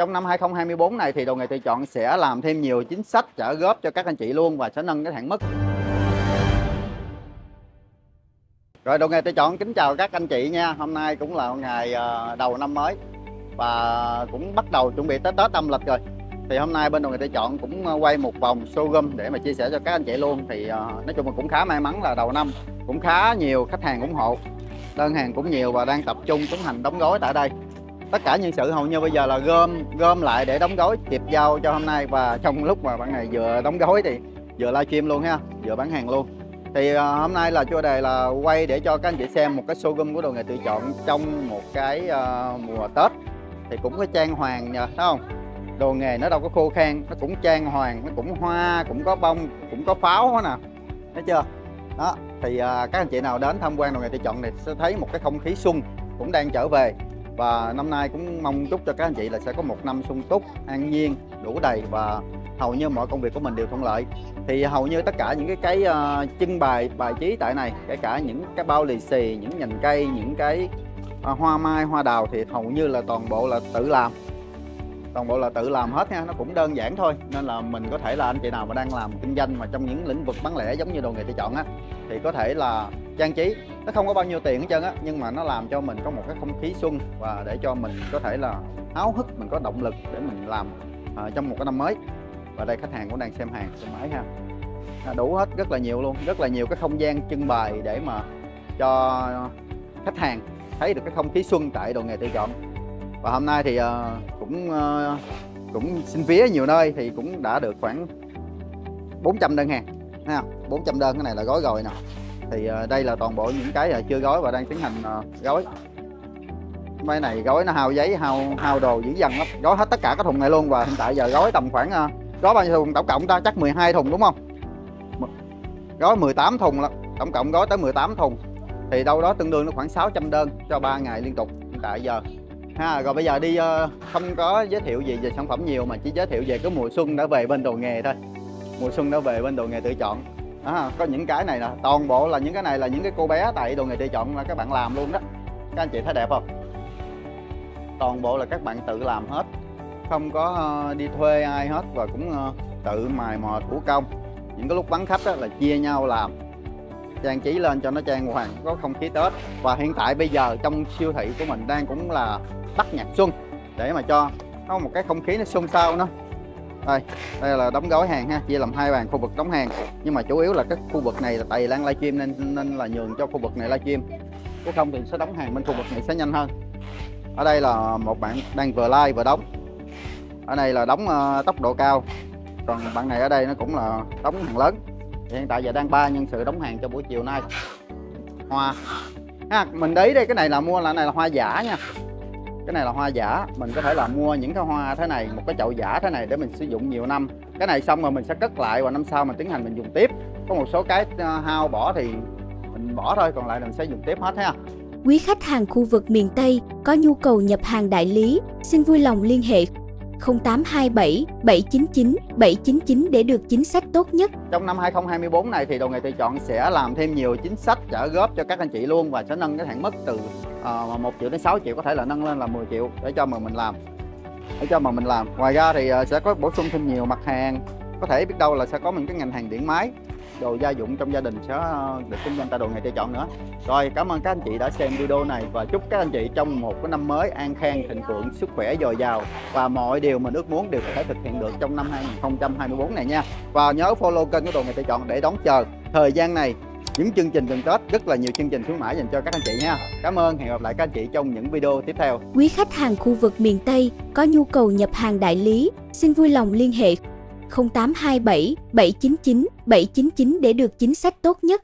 trong năm 2024 này thì đồ nghề tự chọn sẽ làm thêm nhiều chính sách trả góp cho các anh chị luôn và sẽ nâng cái hạn mức. Rồi, đồ nghề tự chọn kính chào các anh chị nha. Hôm nay cũng là ngày à, đầu năm mới và cũng bắt đầu chuẩn bị tới Tết âm lịch rồi. Thì hôm nay bên đồ nghề tự chọn cũng à, quay một vòng showroom để mà chia sẻ cho các anh chị luôn. Thì à, nói chung là cũng khá may mắn là đầu năm cũng khá nhiều khách hàng ủng hộ. Đơn hàng cũng nhiều và đang tập trung tiến hành đóng gói tại đây tất cả nhân sự hầu như bây giờ là gom gom lại để đóng gói kịp giao cho hôm nay. Và trong lúc mà bạn này vừa đóng gói thì vừa livestream luôn ha vừa bán hàng luôn. Thì uh, hôm nay là chủ đề là quay để cho các anh chị xem một cái showroom của đồ nghề tự chọn trong một cái uh, mùa tết. Thì cũng có trang hoàng nhờ thấy không? Đồ nghề nó đâu có khô khan nó cũng trang hoàng nó cũng hoa cũng có bông cũng có pháo hết nè. Thấy chưa? Đó thì uh, các anh chị nào đến tham quan đồ nghề tự chọn này sẽ thấy một cái không khí xuân cũng đang trở về và năm nay cũng mong chúc cho các anh chị là sẽ có một năm sung túc an nhiên đủ đầy và hầu như mọi công việc của mình đều thuận lợi. Thì hầu như tất cả những cái cái uh, trưng bày bài trí tại này kể cả những cái bao lì xì những nhành cây những cái uh, hoa mai hoa đào thì hầu như là toàn bộ là tự làm. Toàn bộ là tự làm hết nha nó cũng đơn giản thôi. Nên là mình có thể là anh chị nào mà đang làm kinh doanh mà trong những lĩnh vực bán lẻ giống như đồ nghề tự chọn á thì có thể là trang trí nó không có bao nhiêu tiền hết trơn á nhưng mà nó làm cho mình có một cái không khí xuân và để cho mình có thể là háo hức mình có động lực để mình làm uh, trong một cái năm mới. Và đây khách hàng cũng đang xem hàng xem máy ha. À, đủ hết rất là nhiều luôn rất là nhiều cái không gian trưng bày để mà cho khách hàng thấy được cái không khí xuân tại đồ nghề tự chọn. Và hôm nay thì uh, cũng uh, cũng xin vía nhiều nơi thì cũng đã được khoảng 400 đơn hàng ha 400 đơn cái này là gói rồi nè thì uh, đây là toàn bộ những cái ờ, chưa gói và đang tiến hành uh, gói. Máy này gói nó hao giấy hao hao đồ dữ dằn lắm. Gói hết tất cả các thùng này luôn và hiện tại giờ gói tầm khoảng uh, gói bao nhiêu thùng? Tổng cộng ta chắc 12 thùng đúng không? Gói 18 thùng là tổng cộng gói tới 18 thùng. Thì đâu đó tương đương nó khoảng 600 đơn cho 3 ngày liên tục hiện tại giờ. Ha rồi bây giờ đi uh, không có giới thiệu gì về sản phẩm nhiều mà chỉ giới thiệu về cái mùa xuân đã về bên đồ nghề thôi. Mùa xuân đã về bên đồ nghề tự chọn à, có những cái này là toàn bộ là những cái này là những cái cô bé tại đồ nghề tự chọn là các bạn làm luôn đó. Các anh chị thấy đẹp không? Toàn bộ là các bạn tự làm hết. Không có ờ, đi thuê ai hết và cũng ờ, tự mài mò thủ công. Những cái lúc vắng khách đó là chia nhau làm. Trang trí lên cho nó trang hoàng có không khí tết. Và hiện tại bây giờ trong siêu thị của mình đang cũng là bắt nhạc xuân để mà cho có một cái không khí nó xuân sao nữa đây đây là đóng gói hàng ha chia làm hai bàn khu vực đóng hàng. Nhưng mà chủ yếu là các khu vực này là tại đang livestream nên nên là nhường cho khu vực này livestream. Chứ không thì sẽ đóng hàng bên khu vực này sẽ nhanh hơn. Ở đây là một bạn đang vừa like vừa đóng. Ở đây là đóng uh, tốc độ cao. Còn bạn này ở đây nó cũng là đóng hàng lớn. Hiện tại giờ đang ba nhân sự đóng hàng cho buổi chiều nay. Hoa. Ha, mình đấy đây cái này là mua là này là hoa giả nha cái này là hoa giả. Mình có thể là mua những cái hoa thế này một cái chậu giả thế này để mình sử dụng nhiều năm. Cái này xong rồi mình sẽ cất lại và năm sau mình tiến hành mình dùng tiếp. Có một số cái uh, hao bỏ thì mình bỏ thôi còn lại mình sẽ dùng tiếp hết ha. Quý khách hàng khu vực miền Tây có nhu cầu nhập hàng đại lý, xin vui lòng liên hệ 0827 799 799 để được chính sách tốt nhất. trong năm 2024 này thì đồ nghề tự chọn sẽ làm thêm nhiều chính sách trả góp cho các anh chị luôn và sẽ nâng cái hạn mức từ Ờ, mà một triệu đến 6 triệu có thể là nâng lên là 10 triệu để cho mà mình làm. Để cho mà mình làm. Ngoài ra thì ờ, sẽ có bổ sung thêm nhiều mặt hàng. Có thể biết đâu là sẽ có những cái ngành hàng điện máy, đồ gia dụng trong gia đình sẽ ờ, được kinh doanh tại đồ nghề tự chọn nữa. Rồi, cảm ơn các anh chị đã xem video này và chúc các anh chị trong một cái năm mới an khang, thịnh vượng, sức khỏe dồi dào và mọi điều mình ước muốn đều có thể thực hiện được trong năm 2024 này nha. Và nhớ follow kênh của đồ nghề tự chọn để đón chờ thời gian này những chương trình gần Tết rất là nhiều chương trình khuyến mãi dành cho các anh chị nha cảm ơn hẹn gặp lại các anh chị trong những video tiếp theo Quý khách hàng khu vực miền Tây có nhu cầu nhập hàng đại lý, xin vui lòng liên hệ 0827 799 799 để được chính sách tốt nhất.